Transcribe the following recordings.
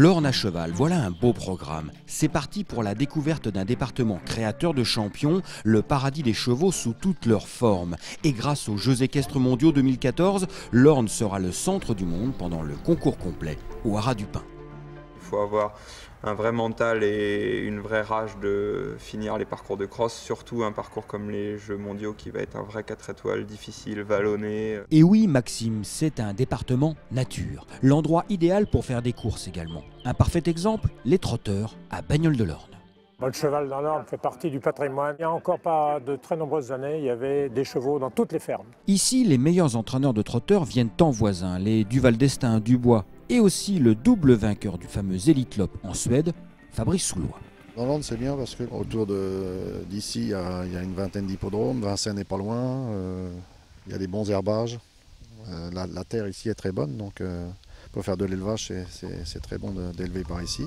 L'Orne à cheval, voilà un beau programme. C'est parti pour la découverte d'un département créateur de champions, le paradis des chevaux sous toutes leurs formes. Et grâce aux Jeux équestres mondiaux 2014, l'Orne sera le centre du monde pendant le concours complet au Haras du Pin. Il faut avoir un vrai mental et une vraie rage de finir les parcours de cross, surtout un parcours comme les Jeux mondiaux qui va être un vrai 4 étoiles, difficile, vallonné. Et oui, Maxime, c'est un département nature, l'endroit idéal pour faire des courses également. Un parfait exemple, les trotteurs à Bagnoles de l'Orne. Le cheval dans l'Orne fait partie du patrimoine. Il n'y a encore pas de très nombreuses années, il y avait des chevaux dans toutes les fermes. Ici, les meilleurs entraîneurs de trotteurs viennent en voisin, les Duval d'Estaing, Dubois, et aussi le double vainqueur du fameux Elite Lop en Suède, Fabrice Soulois. Dans l'Orne, c'est bien parce qu'autour d'ici, il y, a une vingtaine d'hippodromes. Vincennes n'est pas loin. Euh, il y a des bons herbages. Euh, la, terre ici est très bonne, donc euh, pour faire de l'élevage, c'est très bon d'élever par ici.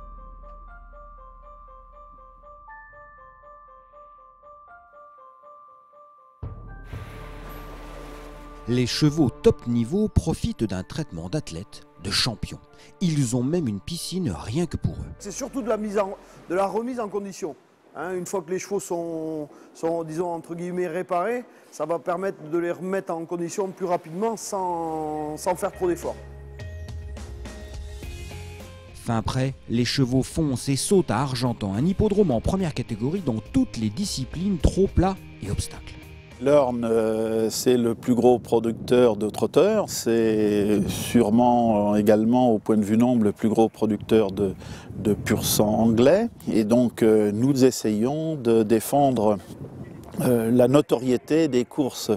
Les chevaux top niveau profitent d'un traitement d'athlète de champions. Ils ont même une piscine rien que pour eux. C'est surtout de la, mise en, de la remise en condition. Hein. une fois que les chevaux sont, sont, disons, entre guillemets, réparés, ça va permettre de les remettre en condition plus rapidement sans, sans faire trop d'efforts. Fin prêt, les chevaux foncent et sautent à Argentan, un hippodrome en première catégorie dans toutes les disciplines trop plats et obstacles. L'Orne, euh, c'est le plus gros producteur de trotteurs. C'est sûrement euh, également, au point de vue nombre, le plus gros producteur de, pur sang anglais. Et donc, euh, nous essayons de défendre la notoriété des courses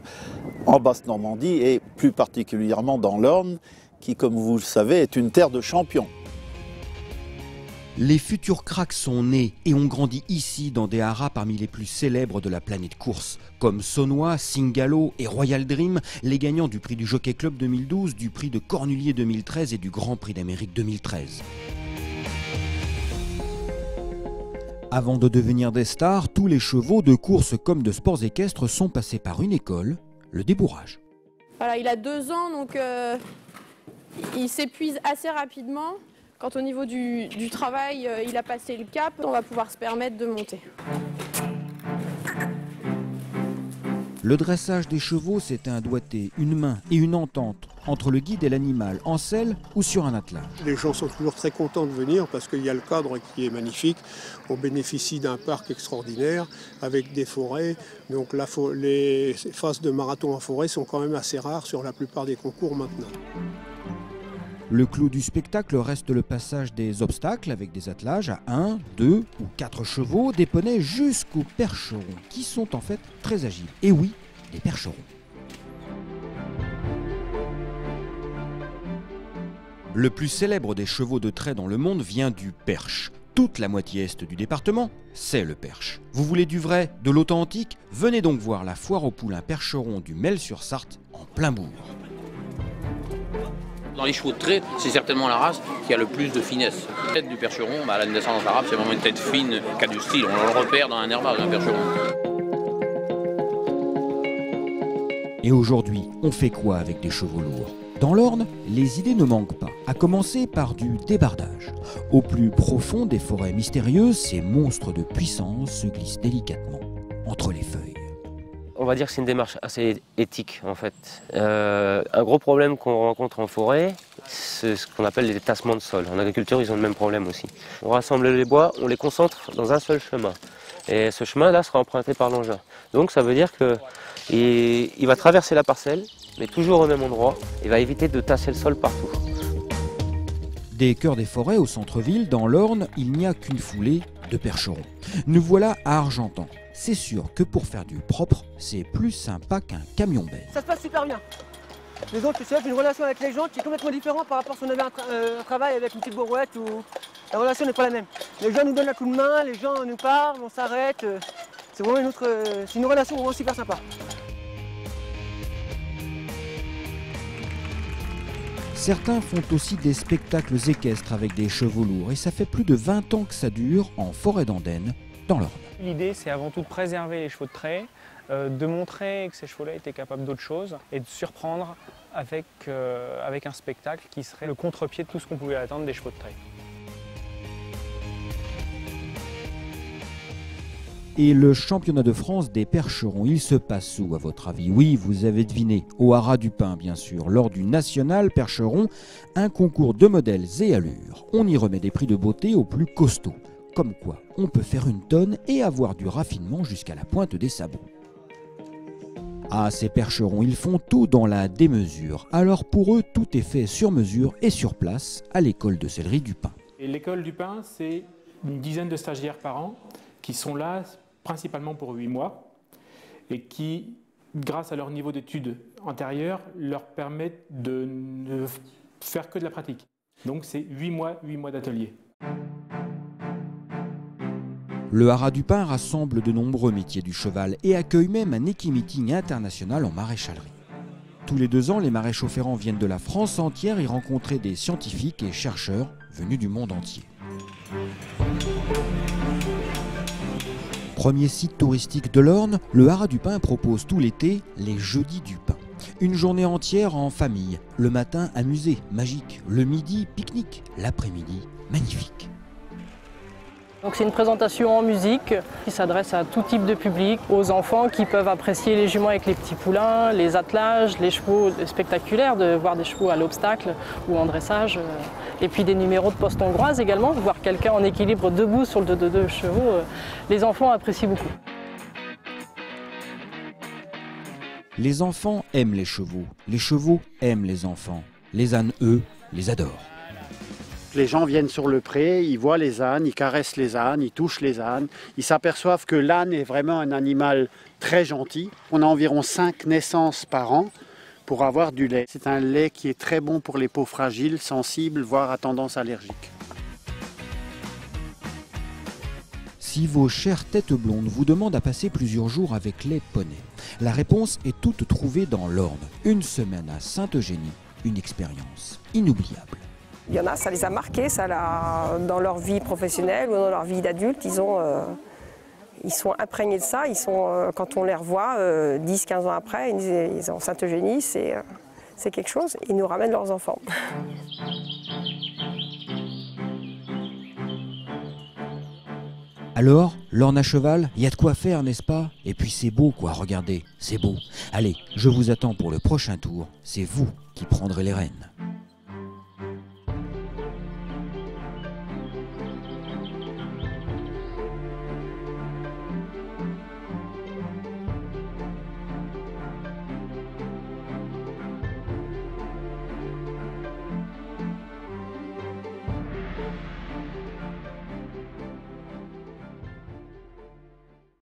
en Basse-Normandie et plus particulièrement dans l'Orne, qui, comme vous le savez, est une terre de champions. Les futurs cracks sont nés et ont grandi ici dans des haras parmi les plus célèbres de la planète course, comme Sonois, Singalo et Royal Dream, les gagnants du prix du Jockey Club 2012, du prix de Cornulier 2013 et du Grand Prix d'Amérique 2013. Avant de devenir des stars, tous les chevaux de course comme de sports équestres sont passés par une école, le débourrage. Il a deux ans, donc euh, il s'épuise assez rapidement. Quand au niveau du, travail, euh, il a passé le cap, on va pouvoir se permettre de monter. Le dressage des chevaux, c'est un doigté, une main et une entente entre le guide et l'animal, en selle ou sur un attelage. Les gens sont toujours très contents de venir parce qu'il y a le cadre qui est magnifique. On bénéficie d'un parc extraordinaire avec des forêts. Donc les phases de marathon en forêt sont quand même assez rares sur la plupart des concours maintenant. Le clou du spectacle reste le passage des obstacles avec des attelages à 1, 2 ou 4 chevaux, des poneys jusqu'aux percherons, qui sont en fait très agiles. Et oui, les percherons. Le plus célèbre des chevaux de trait dans le monde vient du Perche. Toute la moitié est du département, c'est le Perche. Vous voulez du vrai, de l'authentique? Venez donc voir la foire aux poulains percheron du Mel-sur-Sarthe en plein bourg. Dans les chevaux de trait, c'est certainement la race qui a le plus de finesse. La tête du percheron, bah, la descendance arabe, c'est vraiment une tête fine qui du style. On le repère dans un herbage, un percheron. Et aujourd'hui, on fait quoi avec des chevaux lourds? Dans l'Orne, les idées ne manquent pas, à commencer par du débardage. Au plus profond des forêts mystérieuses, ces monstres de puissance se glissent délicatement entre les feuilles on va dire que c'est une démarche assez éthique en fait. Euh, un gros problème qu'on rencontre en forêt, c'est ce qu'on appelle les tassements de sol. En agriculture, ils ont le même problème aussi. On rassemble les bois, on les concentre dans un seul chemin. Et ce chemin-là sera emprunté par l'engin. Donc ça veut dire qu'il il va traverser la parcelle, mais toujours au même endroit. Il va éviter de tasser le sol partout. Des cœurs des forêts au centre-ville, dans l'Orne, il n'y a qu'une foulée de percherons. Nous voilà à Argentan, c'est sûr que pour faire du propre, c'est plus sympa qu'un camion bête. Ça se passe super bien. Les autres, sais, une relation avec les gens qui est complètement différente par rapport à si on avait euh, un, travail avec une petite bourrouette ou la relation n'est pas la même. Les gens nous donnent un coup de main, les gens nous parlent, on s'arrête. Euh, c'est vraiment une autre, euh, c'est une relation vraiment super sympa. Certains font aussi des spectacles équestres avec des chevaux lourds et ça fait plus de 20 ans que ça dure en forêt d'Andenne, dans l'Orne. L'idée, c'est avant tout de préserver les chevaux de trait, euh, de montrer que ces chevaux-là étaient capables d'autre chose et de surprendre avec, euh, avec un spectacle qui serait le contre-pied de tout ce qu'on pouvait attendre des chevaux de trait. Et le championnat de France des percherons, il se passe où à votre avis? Oui, vous avez deviné, au Haras du Pin bien sûr, lors du National Percheron, un concours de modèles et allures. On y remet des prix de beauté aux plus costauds. Comme quoi, on peut faire une tonne et avoir du raffinement jusqu'à la pointe des sabots. Ah, ces percherons, ils font tout dans la démesure. Alors pour eux, tout est fait sur mesure et sur place à l'école de céleri du Pin. L'école du Pin, c'est une dizaine de stagiaires par an qui sont là principalement pour 8 mois et qui, grâce à leur niveau d'études antérieures, leur permettent de ne faire que de la pratique. Donc c'est 8 mois, 8 mois d'atelier. Le Haras du Pin rassemble de nombreux métiers du cheval et accueille même un équimeeting international en maréchalerie. Tous les deux ans, les maréchaux ferrants viennent de la France entière y rencontrer des scientifiques et chercheurs venus du monde entier. Premier site touristique de l'Orne, le Haras du Pin propose tout l'été les Jeudis du Pin. Une journée entière en famille. Le matin, amusé, magique. Le midi, pique-nique. L'après-midi, magnifique. Donc c'est une présentation en musique qui s'adresse à tout type de public, aux enfants qui peuvent apprécier les juments avec les petits poulains, les attelages, les chevaux spectaculaires, de voir des chevaux à l'obstacle ou en dressage, et puis des numéros de poste hongroise également, voir quelqu'un en équilibre debout sur le dos de deux chevaux, les enfants apprécient beaucoup. Les enfants aiment les chevaux, les chevaux aiment les enfants, les ânes, eux, les adorent. Les gens viennent sur le pré, ils voient les ânes, ils caressent les ânes, ils touchent les ânes. Ils s'aperçoivent que l'âne est vraiment un animal très gentil. On a environ 5 naissances par an pour avoir du lait. C'est un lait qui est très bon pour les peaux fragiles, sensibles, voire à tendance allergique. Si vos chères têtes blondes vous demandent à passer plusieurs jours avec les poneys, la réponse est toute trouvée dans l'Orne. Une semaine à Sainte-Eugénie, une expérience inoubliable. Il y en a, ça les a marqués, ça dans leur vie professionnelle ou dans leur vie d'adulte, ils, euh, ils sont imprégnés de ça. Ils sont, euh, quand on les revoit 10-15 euh, ans après, ils, ont Sainte-Eugénie, c'est quelque chose. Ils nous ramènent leurs enfants. Alors, l'orne à cheval, il y a de quoi faire, n'est-ce pas? Et puis c'est beau, quoi, regardez, c'est beau. Allez, je vous attends pour le prochain tour, c'est vous qui prendrez les rênes.